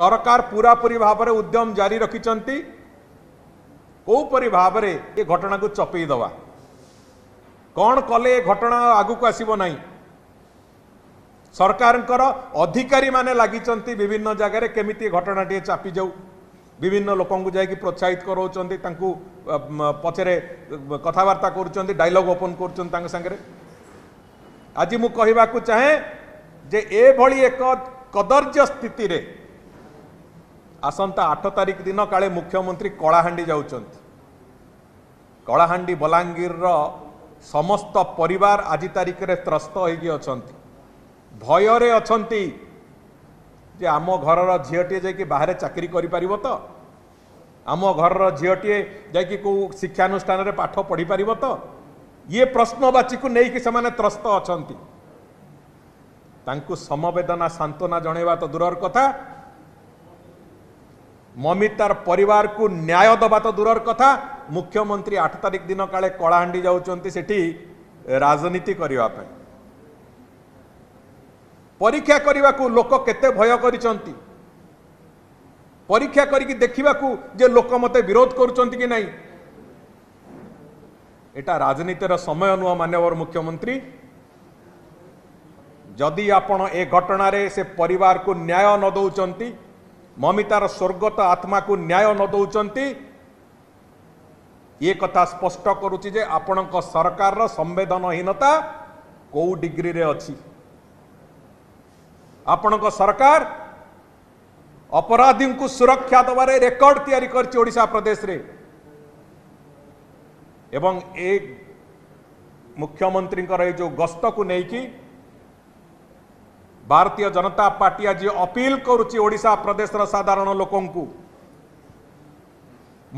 सरकार पूरा पूरी भाव उद्यम जारी रखिंट कौपरी भाव में ये घटना को चपे दवा कौन कले घटना आग को आसब ना सरकार अधिकारी मैंने लगे विभिन्न जगह केमी घटना टे चापी जाऊ विभिन्न लोक प्रोत्साहित करा पचर कथबार्ता कर डायलग ओपन कर आज मुझे चाहे जे एक कदर्ज स्थित ଆସନ୍ତା ଆଠ ତାରିଖ ଦିନ କାଳେ ମୁଖ୍ୟମନ୍ତ୍ରୀ କଳାହାଣ୍ଡି ଯାଉଛନ୍ତି କଳାହାଣ୍ଡି ବଲାଙ୍ଗୀରର ସମସ୍ତ ପରିବାର ଆଜି ତାରିଖରେ ତ୍ରସ୍ତ ହୋଇକି ଅଛନ୍ତି ଭୟରେ ଅଛନ୍ତି ଯେ ଆମ ଘରର ଝିଅଟିଏ ଯାଇକି ବାହାରେ ଚାକିରି କରିପାରିବ ତ ଆମ ଘରର ଝିଅଟିଏ ଯାଇକି କେଉଁ ଶିକ୍ଷାନୁଷ୍ଠାନରେ ପାଠ ପଢ଼ିପାରିବ ତ ଇଏ ପ୍ରଶ୍ନବାଚୀକୁ ନେଇକି ସେମାନେ ତ୍ରସ୍ତ ଅଛନ୍ତି ତାଙ୍କୁ ସମବେଦନା ସାନ୍ତ୍ୱନା ଜଣାଇବା ତ ଦୂରର କଥା মমিতার পরিবারকু ন্যায় দেবা তো দূরর কথা মুখ্যমন্ত্রী আট তারিখ দিন কালে কলাহাণ্ডি যাচ্ছেন সেটি রাজনীতি করা পরীক্ষা করা লোক কেতে ভয় করছেন পরীক্ষা করি দেখা যে লোক মতো বিরোধ করছেন কি না এটা রাজনীতির সময় নুহ মানবর মুখ্যমন্ত্রী যদি আপন এ ঘটনার সে পরিবারকু ন্যায় নদৌঁচ ମମିତାର ସ୍ୱର୍ଗତ ଆତ୍ମାକୁ ନ୍ୟାୟ ନ ଦେଉଛନ୍ତି ଏ କଥା ସ୍ପଷ୍ଟ କରୁଛି ଯେ ଆପଣଙ୍କ ସରକାରର ସମ୍ବେଦନହୀନତା କେଉଁ ଡିଗ୍ରୀରେ ଅଛି ଆପଣଙ୍କ ସରକାର ଅପରାଧୀଙ୍କୁ ସୁରକ୍ଷା ଦେବାରେ ରେକର୍ଡ ତିଆରି କରିଛି ଓଡ଼ିଶା ପ୍ରଦେଶରେ ଏବଂ ଏ ମୁଖ୍ୟମନ୍ତ୍ରୀଙ୍କର ଏ ଯେଉଁ ଗସ୍ତକୁ ନେଇକି भारतीय जनता पार्टी आज अपील करुच्ची प्रदेश साधारण लोक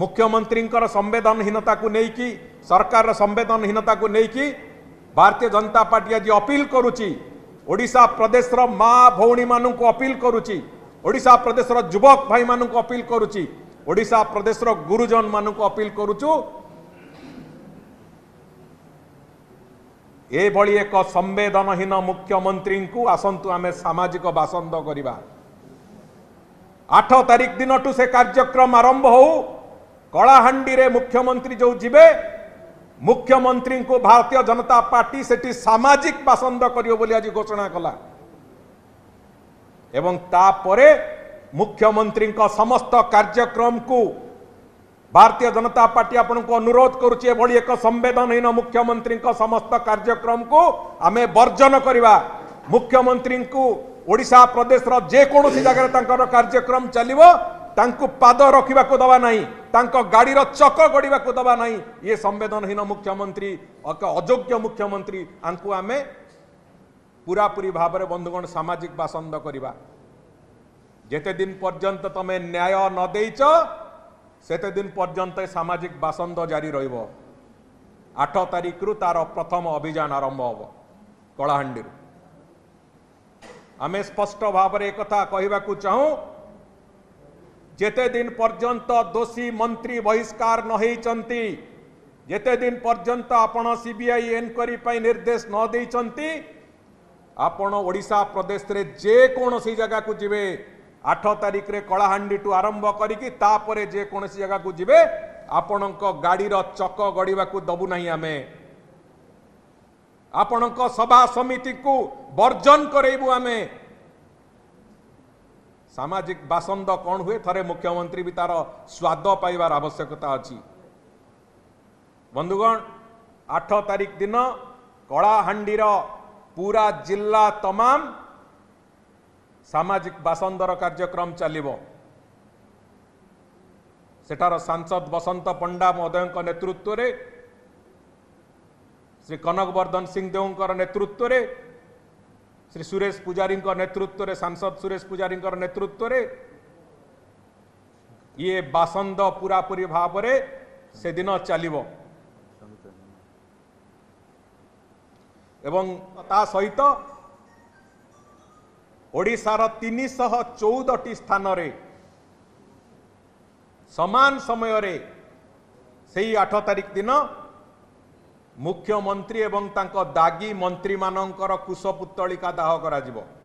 मुख्यमंत्री संवेदनहीनता को लेकिन सरकार संवेदनहीनता को लेकिन भारतीय जनता पार्टी आज अपील करुच्ची प्रदेश माँ भौणी मान अपील करुच्ची ओडा प्रदेश युवक भाई मान अपील करुच्ची ओडा प्रदेश गुरुजन मान अपिल करुचु ଏଭଳି ଏକ ସମ୍ବେଦନହୀନ ମୁଖ୍ୟମନ୍ତ୍ରୀଙ୍କୁ ଆସନ୍ତୁ ଆମେ ସାମାଜିକ ବାସନ୍ଦ କରିବା ଆଠ ତାରିଖ ଦିନଠୁ ସେ କାର୍ଯ୍ୟକ୍ରମ ଆରମ୍ଭ ହଉ କଳାହାଣ୍ଡିରେ ମୁଖ୍ୟମନ୍ତ୍ରୀ ଯେଉଁ ଯିବେ ମୁଖ୍ୟମନ୍ତ୍ରୀଙ୍କୁ ଭାରତୀୟ ଜନତା ପାର୍ଟି ସେଠି ସାମାଜିକ ବାସନ୍ଦ କରିବ ବୋଲି ଆଜି ଘୋଷଣା କଲା ଏବଂ ତାପରେ ମୁଖ୍ୟମନ୍ତ୍ରୀଙ୍କ ସମସ୍ତ କାର୍ଯ୍ୟକ୍ରମକୁ भारतीय जनता पार्टी आपको अनुरोध संवेदनहीन मुख्यमंत्री समस्त कार्यक्रम को आम बर्जन करवा मुख्यमंत्री को ओडिशा प्रदेश जेकोसी जगह कार्यक्रम चलो पाद रखा दवा ना गाड़ी चक गढ़ दवा ना ये संवेदनहीन मुख्यमंत्री अजोग्य मुख्यमंत्री आपको आम पूरा पूरी भाव बंधुगण सामाजिक बासंद करवा जिते दिन पर्यत तुम न्याय नदेच सेतेदिन पर्यंत सामाजिक बासंद जारी रठ तारिख रु तार प्रथम अभियान आरंभ हम कलाहां आम स्पष्ट भाव एक कह जेते दिन पर्यंत दोषी मंत्री बहिष्कार जेते दिन पर्यंत आपण सीबीआई एनक्वारी निर्देश नदी आपण ओडा प्रदेश में जेकोसी जगह को जीवे ଆଠ ତାରିଖରେ କଳାହାଣ୍ଡିଠୁ ଆରମ୍ଭ କରିକି ତାପରେ ଯେକୌଣସି ଜାଗାକୁ ଯିବେ ଆପଣଙ୍କ ଗାଡ଼ିର ଚକ ଗଡ଼ିବାକୁ ଦେବୁ ନାହିଁ ଆମେ ଆପଣଙ୍କ ସଭା ସମିତିକୁ ବର୍ଜନ କରେଇବୁ ଆମେ ସାମାଜିକ ବାସନ୍ଦ କ'ଣ ହୁଏ ଥରେ ମୁଖ୍ୟମନ୍ତ୍ରୀ ବି ତାର ସ୍ୱାଦ ପାଇବାର ଆବଶ୍ୟକତା ଅଛି ବନ୍ଧୁଗଣ ଆଠ ତାରିଖ ଦିନ କଳାହାଣ୍ଡିର ପୁରା ଜିଲ୍ଲା ତମାମ ସାମାଜିକ ବାସନ୍ଦର କାର୍ଯ୍ୟକ୍ରମ ଚାଲିବ ସେଠାର ସାଂସଦ ବସନ୍ତ ପଣ୍ଡା ମହୋଦୟଙ୍କ ନେତୃତ୍ୱରେ ଶ୍ରୀ କନକବର୍ଦ୍ଧନ ସିଂ ଦେଓଙ୍କର ନେତୃତ୍ୱରେ ଶ୍ରୀ ସୁରେଶ ପୂଜାରୀଙ୍କ ନେତୃତ୍ୱରେ ସାଂସଦ ସୁରେଶ ପୂଜାରୀଙ୍କର ନେତୃତ୍ୱରେ ଇଏ ବାସନ୍ଦ ପୁରାପୁରି ଭାବରେ ସେଦିନ ଚାଲିବ ଏବଂ ତା ସହିତ ଓଡ଼ିଶାର ତିନିଶହ ଚଉଦଟି ସ୍ଥାନରେ ସମାନ ସମୟରେ ସେଇ ଆଠ ତାରିଖ ଦିନ ମୁଖ୍ୟମନ୍ତ୍ରୀ ଏବଂ ତାଙ୍କ ଦାଗୀ ମନ୍ତ୍ରୀମାନଙ୍କର କୁଶପୁତ୍ତଳିକା ଦାହ କରାଯିବ